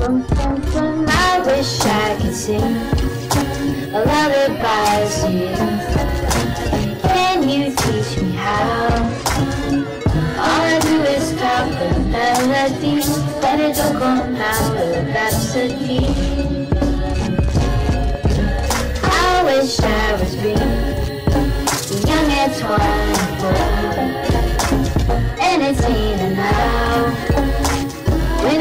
Boom, boom, boom. I wish I could sing a lullaby to you. Can you teach me how? All I do is talk the melody, but it don't come out of rhapsody. I wish I was real, young and 12.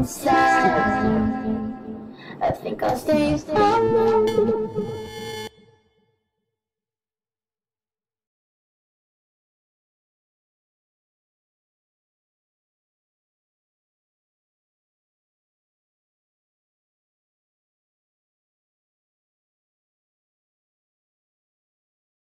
Inside, I think I'll stay home.